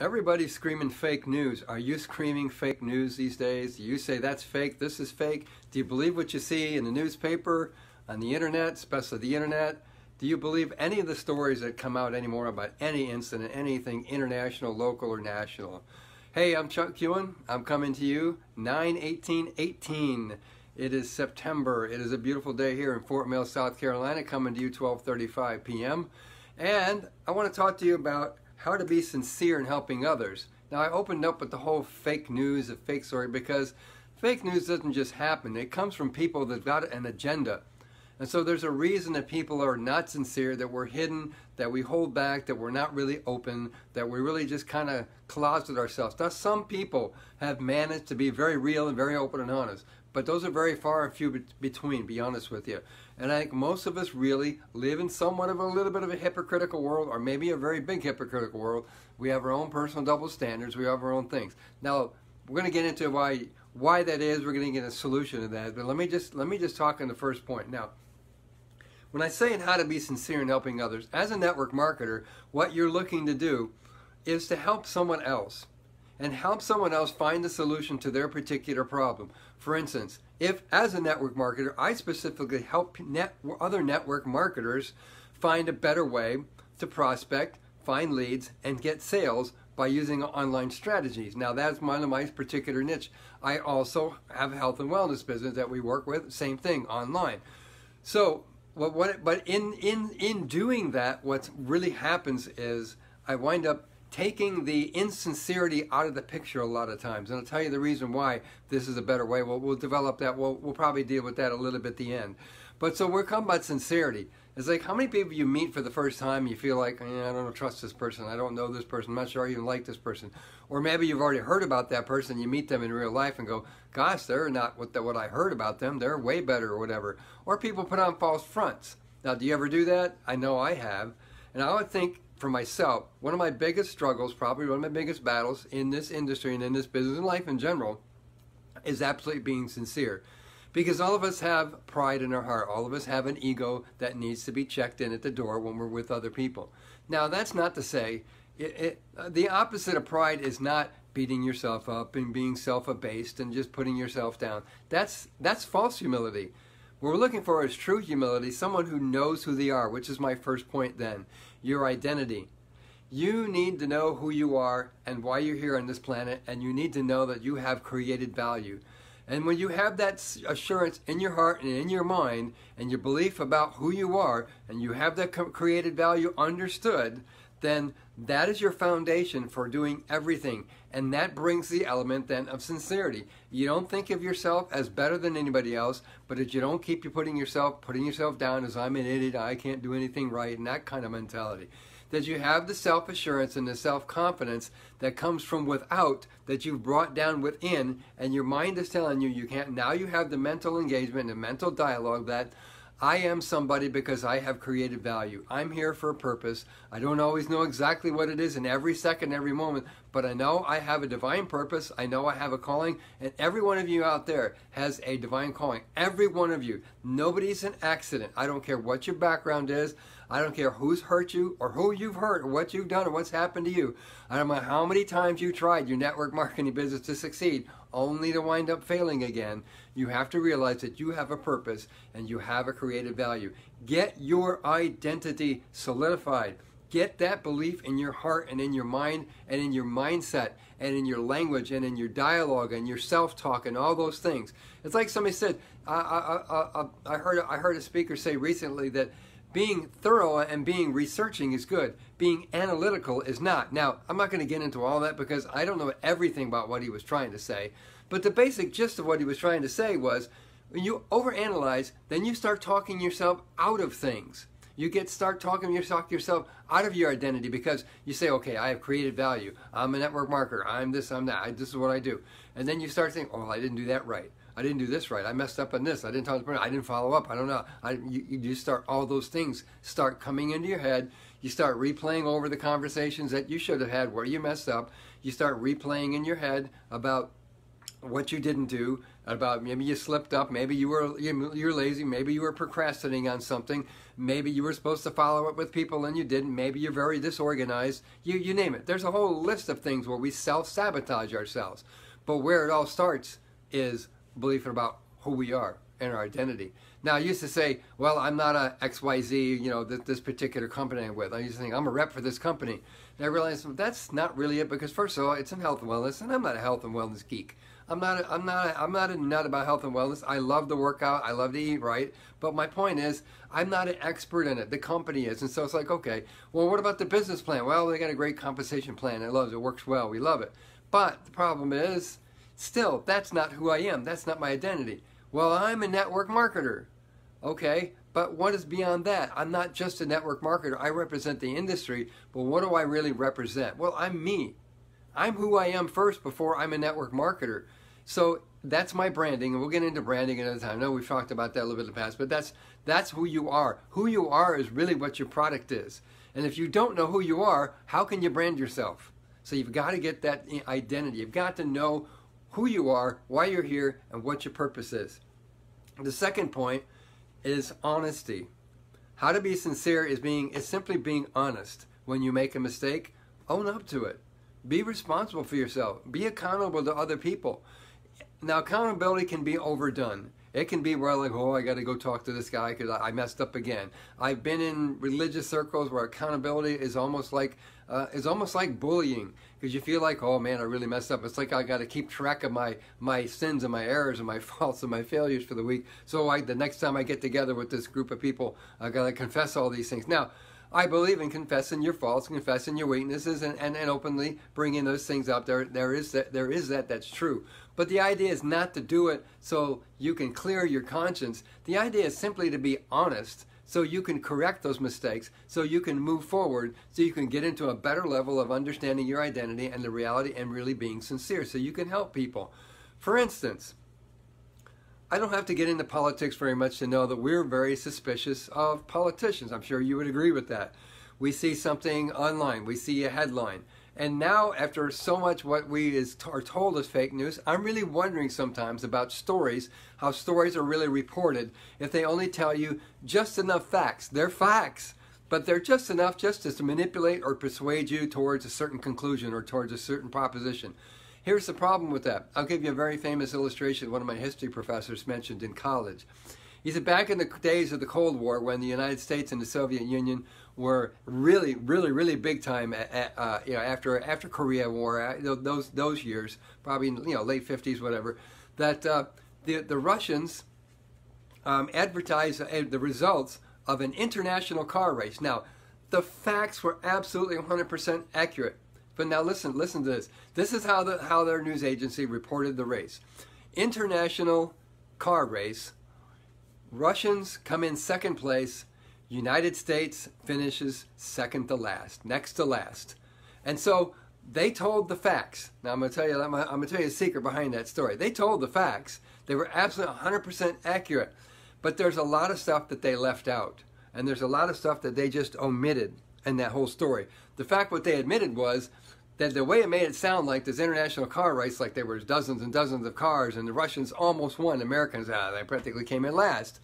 Everybody's screaming fake news. Are you screaming fake news these days? Do you say that's fake, this is fake? Do you believe what you see in the newspaper, on the internet, especially the internet? Do you believe any of the stories that come out anymore about any incident, anything international, local, or national? Hey, I'm Chuck Kewin. I'm coming to you 9 18 18. It is September. It is a beautiful day here in Fort Mill, South Carolina, coming to you 12:35 p.m. And I want to talk to you about how to be sincere in helping others. Now, I opened up with the whole fake news, a fake story, because fake news doesn't just happen. It comes from people that've got an agenda. And so there's a reason that people are not sincere, that we're hidden, that we hold back, that we're not really open, that we really just kind of closet ourselves. Now, some people have managed to be very real and very open and honest, but those are very far and few between, be honest with you. And I think most of us really live in somewhat of a little bit of a hypocritical world, or maybe a very big hypocritical world. We have our own personal double standards. We have our own things. Now, we're going to get into why why that is. We're going to get a solution to that. But let me just let me just talk on the first point. Now, when I say how to be sincere in helping others, as a network marketer, what you're looking to do is to help someone else and help someone else find the solution to their particular problem. For instance, if as a network marketer, I specifically help net, other network marketers find a better way to prospect, find leads, and get sales by using online strategies. Now that's one of my particular niche. I also have a health and wellness business that we work with, same thing, online. So, what, what, but in, in, in doing that, what really happens is I wind up taking the insincerity out of the picture a lot of times. And I'll tell you the reason why this is a better way. We'll, we'll develop that. We'll, we'll probably deal with that a little bit at the end. But so we're talking about sincerity. It's like how many people you meet for the first time, you feel like, eh, I don't trust this person, I don't know this person, I'm not sure I even like this person. Or maybe you've already heard about that person, you meet them in real life and go, gosh, they're not what, the, what I heard about them, they're way better or whatever. Or people put on false fronts. Now, do you ever do that? I know I have. And I would think for myself, one of my biggest struggles, probably one of my biggest battles in this industry and in this business and life in general, is absolutely being sincere. Because all of us have pride in our heart. All of us have an ego that needs to be checked in at the door when we're with other people. Now, that's not to say it, it, uh, the opposite of pride is not beating yourself up and being self-abased and just putting yourself down. That's that's false humility. What we're looking for is true humility, someone who knows who they are, which is my first point then. Your identity. You need to know who you are and why you're here on this planet, and you need to know that you have created value. And when you have that assurance in your heart and in your mind, and your belief about who you are, and you have that created value understood, then that is your foundation for doing everything. And that brings the element then of sincerity. You don't think of yourself as better than anybody else, but if you don't keep you putting yourself putting yourself down as I'm an idiot, I can't do anything right, and that kind of mentality. That you have the self assurance and the self confidence that comes from without that you've brought down within, and your mind is telling you you can't. Now you have the mental engagement and mental dialogue that I am somebody because I have created value. I'm here for a purpose. I don't always know exactly what it is in every second, every moment, but I know I have a divine purpose. I know I have a calling, and every one of you out there has a divine calling. Every one of you. Nobody's an accident. I don't care what your background is. I don't care who's hurt you or who you've hurt or what you've done or what's happened to you. I don't know how many times you tried your network marketing business to succeed only to wind up failing again. You have to realize that you have a purpose and you have a creative value. Get your identity solidified. Get that belief in your heart and in your mind and in your mindset and in your language and in your dialogue and your self-talk and all those things. It's like somebody said, I, I, I, I, heard, I heard a speaker say recently that being thorough and being researching is good. Being analytical is not. Now, I'm not going to get into all that because I don't know everything about what he was trying to say. But the basic gist of what he was trying to say was when you overanalyze, then you start talking yourself out of things. You get start talking yourself yourself out of your identity because you say, okay, I have created value. I'm a network marketer. I'm this, I'm that. I, this is what I do. And then you start thinking, oh, I didn't do that right. I didn't do this right. I messed up on this. I didn't talk to the. I didn't follow up. I don't know. I, you, you start all those things start coming into your head. You start replaying over the conversations that you should have had where you messed up. You start replaying in your head about what you didn't do, about maybe you slipped up, maybe you were you're lazy, maybe you were procrastinating on something, maybe you were supposed to follow up with people and you didn't, maybe you're very disorganized. You you name it. There's a whole list of things where we self-sabotage ourselves. But where it all starts is belief about who we are and our identity. Now, I used to say, well, I'm not a XYZ, you know, this, this particular company I'm with. I used to think, I'm a rep for this company. And I realized well, that's not really it because, first of all, it's in health and wellness, and I'm not a health and wellness geek. I'm not. A, I'm not. A, I'm not a nut about health and wellness. I love to work out. I love to eat right. But my point is, I'm not an expert in it. The company is, and so it's like, okay, well, what about the business plan? Well, they got a great compensation plan. It. It works well. We love it. But the problem is, still, that's not who I am. That's not my identity. Well, I'm a network marketer. Okay, but what is beyond that? I'm not just a network marketer. I represent the industry, but what do I really represent? Well, I'm me. I'm who I am first before I'm a network marketer. So that's my branding, and we'll get into branding another time. I know we've talked about that a little bit in the past, but that's that's who you are. Who you are is really what your product is. And if you don't know who you are, how can you brand yourself? So you've got to get that identity. You've got to know who you are, why you're here, and what your purpose is. The second point is honesty. How to be sincere is being is simply being honest. When you make a mistake, own up to it. Be responsible for yourself. Be accountable to other people. Now, accountability can be overdone. It can be where I'm like, oh, I got to go talk to this guy because I messed up again. I've been in religious circles where accountability is almost like uh, is almost like bullying because you feel like, oh man, I really messed up. It's like I got to keep track of my my sins and my errors and my faults and my failures for the week. So I, the next time I get together with this group of people, I got to confess all these things. Now, I believe in confessing your faults, confessing your weaknesses, and, and, and openly bringing those things up. There, there is that. There is that. That's true. But the idea is not to do it so you can clear your conscience. The idea is simply to be honest so you can correct those mistakes, so you can move forward, so you can get into a better level of understanding your identity and the reality and really being sincere, so you can help people. For instance, I don't have to get into politics very much to know that we're very suspicious of politicians. I'm sure you would agree with that. We see something online, we see a headline. And now, after so much what we is, are told as fake news, I'm really wondering sometimes about stories, how stories are really reported, if they only tell you just enough facts. They're facts, but they're just enough just to manipulate or persuade you towards a certain conclusion or towards a certain proposition. Here's the problem with that. I'll give you a very famous illustration one of my history professors mentioned in college. He said back in the days of the Cold War, when the United States and the Soviet Union were really, really, really big time, uh, you know, after after Korea War, uh, those those years, probably you know late 50s, whatever, that uh, the the Russians um, advertised uh, the results of an international car race. Now, the facts were absolutely 100% accurate. But now listen, listen to this. This is how the how their news agency reported the race. International car race. Russians come in second place. United States finishes second to last, next to last. And so they told the facts. Now I'm going to tell you I'm going to tell you a secret behind that story. They told the facts. They were absolutely 100% accurate. But there's a lot of stuff that they left out. And there's a lot of stuff that they just omitted in that whole story. The fact what they admitted was that the way it made it sound like this international car race, like there were dozens and dozens of cars, and the Russians almost won. the Americans, ah, they practically came in last.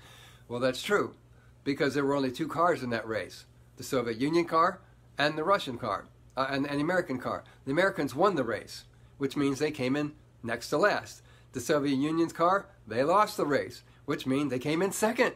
Well, that's true, because there were only two cars in that race: the Soviet Union car and the Russian car, uh, and, and the American car. The Americans won the race, which means they came in next to last. The Soviet Union's car, they lost the race, which means they came in second.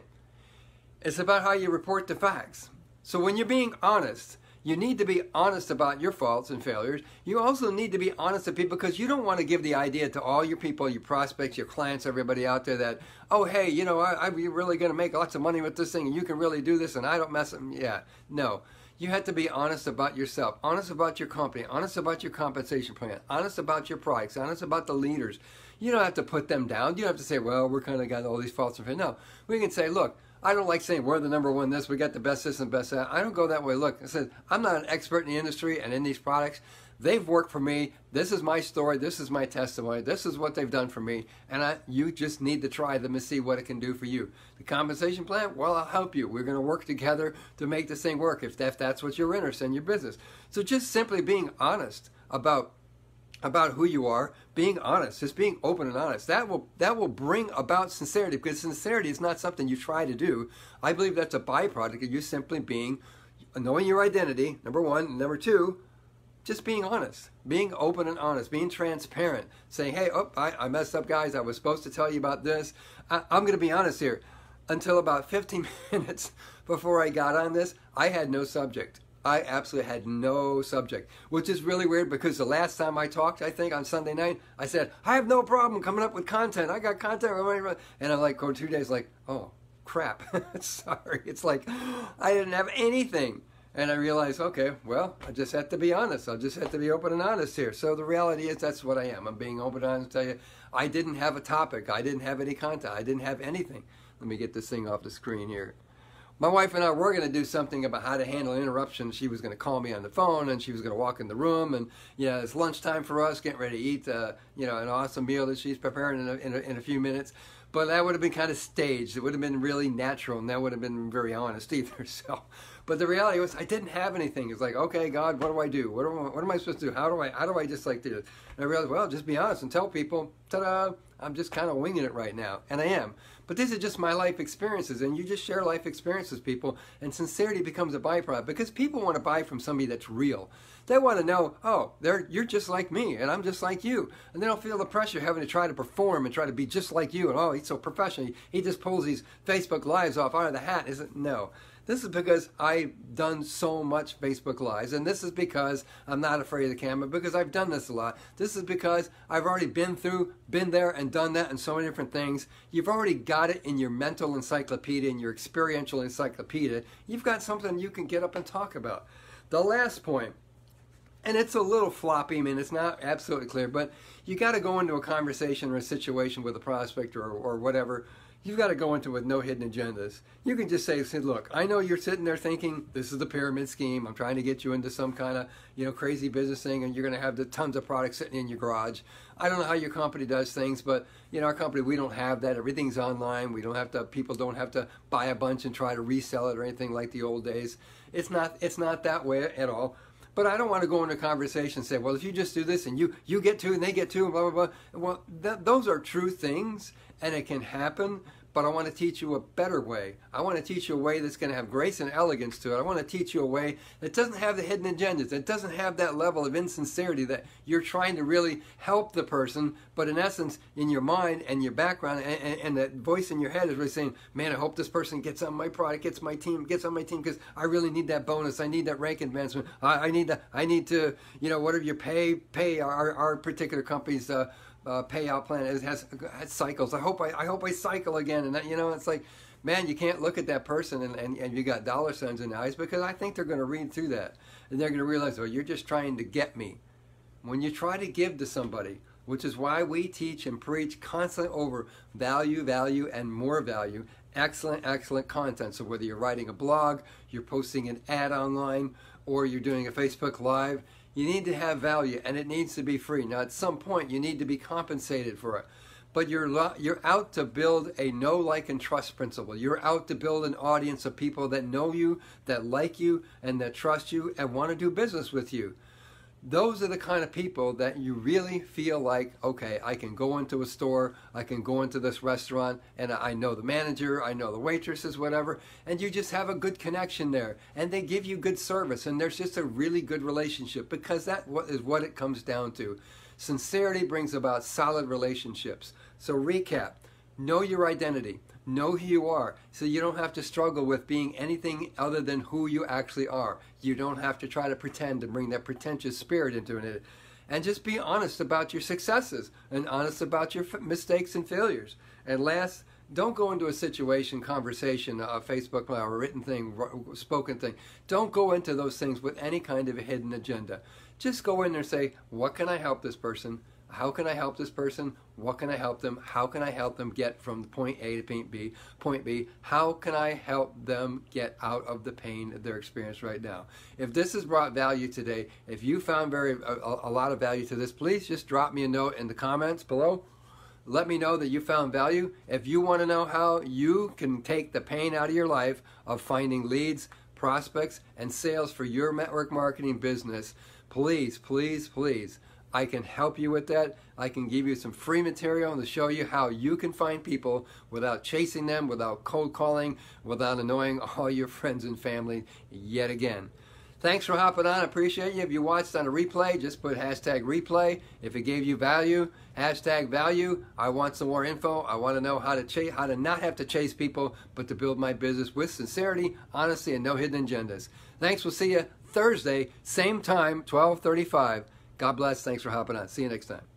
It's about how you report the facts. So when you're being honest, you need to be honest about your faults and failures. You also need to be honest to people because you don't want to give the idea to all your people, your prospects, your clients, everybody out there that, oh, hey, you know, I, I'm really going to make lots of money with this thing and you can really do this and I don't mess up. Yeah, no. You have to be honest about yourself, honest about your company, honest about your compensation plan, honest about your products, honest about the leaders. You don't have to put them down. You don't have to say, well, we're kind of got all these faults and failures. No, we can say, look, I don't like saying we're the number one this, we got the best this and best that. I don't go that way. Look, I said, I'm not an expert in the industry and in these products. They've worked for me. This is my story. This is my testimony. This is what they've done for me. And I, you just need to try them and see what it can do for you. The compensation plan, well, I'll help you. We're going to work together to make this thing work if, if that's what you're interested in your business. So just simply being honest about about who you are, being honest, just being open and honest. That will that will bring about sincerity because sincerity is not something you try to do. I believe that's a byproduct of you simply being knowing your identity, number one, number two, just being honest, being open and honest, being transparent, saying, hey, oh, I, I messed up, guys. I was supposed to tell you about this. I, I'm going to be honest here. Until about 15 minutes before I got on this, I had no subject. I absolutely had no subject, which is really weird because the last time I talked, I think on Sunday night, I said, I have no problem coming up with content. I got content. And I'm like, go two days, like, oh, crap. Sorry. It's like, I didn't have anything. And I realized, okay, well, I just have to be honest. I just have to be open and honest here. So the reality is that's what I am. I'm being open and honest. Tell you, I didn't have a topic. I didn't have any content. I didn't have anything. Let me get this thing off the screen here. My wife and I were going to do something about how to handle interruptions. She was going to call me on the phone, and she was going to walk in the room, and you know, it's lunchtime for us, getting ready to eat, uh, you know, an awesome meal that she's preparing in a, in a, in a few minutes. But that would have been kind of staged. It would have been really natural, and that would have been very honest either. So but the reality was, I didn't have anything. It's like, okay, God, what do I do? What am I, what am I supposed to do? How do I how do I just like do? And I realized, well, just be honest and tell people, ta-da, I'm just kind of winging it right now, and I am. But these are just my life experiences, and you just share life experiences, people, and sincerity becomes a byproduct because people want to buy from somebody that's real. They want to know, oh, they're, you're just like me, and I'm just like you, and they don't feel the pressure having to try to perform and try to be just like you. And oh, he's so professional. He just pulls these Facebook lives off out of the hat. Isn't no. This is because I've done so much Facebook Lives, and this is because I'm not afraid of the camera, because I've done this a lot. This is because I've already been through, been there, and done that, and so many different things. You've already got it in your mental encyclopedia, in your experiential encyclopedia. You've got something you can get up and talk about. The last point, and it's a little floppy, I mean, it's not absolutely clear, but you got to go into a conversation or a situation with a prospect or, or whatever You've got to go into it with no hidden agendas. You can just say, look, I know you're sitting there thinking this is the pyramid scheme. I'm trying to get you into some kind of, you know, crazy business thing and you're going to have the tons of products sitting in your garage. I don't know how your company does things, but you know, our company, we don't have that. Everything's online. We don't have to, people don't have to buy a bunch and try to resell it or anything like the old days. It's not, it's not that way at all. But I don't want to go into a conversation and say, well, if you just do this and you, you get to and they get to and blah, blah, blah. Well, those are true things and it can happen but I want to teach you a better way. I want to teach you a way that's going to have grace and elegance to it. I want to teach you a way that doesn't have the hidden agendas, that doesn't have that level of insincerity that you're trying to really help the person, but in essence, in your mind and your background and, and, and that voice in your head is really saying, man, I hope this person gets on my product, gets my team, gets on my team because I really need that bonus. I need that rank advancement. I, I need that. I need to, you know, whatever you pay, pay our, our particular company's uh, uh, payout plan. It has, has cycles. I hope I, I hope I cycle again. And that, you know, it's like, man, you can't look at that person and, and, and you got dollar signs in the eyes because I think they're going to read through that and they're going to realize, oh, you're just trying to get me. When you try to give to somebody, which is why we teach and preach constantly over value, value, and more value. Excellent, excellent content. So whether you're writing a blog, you're posting an ad online, or you're doing a Facebook Live, you need to have value and it needs to be free. Now, at some point, you need to be compensated for it. But you're, you're out to build a know, like, and trust principle. You're out to build an audience of people that know you, that like you, and that trust you, and want to do business with you those are the kind of people that you really feel like, okay, I can go into a store, I can go into this restaurant, and I know the manager, I know the waitresses, whatever, and you just have a good connection there, and they give you good service, and there's just a really good relationship because that is what it comes down to. Sincerity brings about solid relationships. So, recap know your identity. Know who you are so you don't have to struggle with being anything other than who you actually are. You don't have to try to pretend and bring that pretentious spirit into it. And just be honest about your successes and honest about your mistakes and failures. And last, don't go into a situation, conversation, a Facebook, a written thing, spoken thing. Don't go into those things with any kind of a hidden agenda. Just go in there and say, what can I help this person? How can I help this person? What can I help them? How can I help them get from point A to point B? Point B. How can I help them get out of the pain they're experiencing right now? If this has brought value today, if you found very a, a lot of value to this, please just drop me a note in the comments below. Let me know that you found value. If you want to know how you can take the pain out of your life of finding leads, prospects, and sales for your network marketing business, please, please, please I can help you with that. I can give you some free material to show you how you can find people without chasing them, without cold calling, without annoying all your friends and family yet again. Thanks for hopping on. I appreciate you. If you watched on a replay, just put hashtag replay. If it gave you value, hashtag value. I want some more info. I want to know how to chase, how to not have to chase people, but to build my business with sincerity, honesty, and no hidden agendas. Thanks. We'll see you Thursday, same time, 1235. God bless. Thanks for hopping on. See you next time.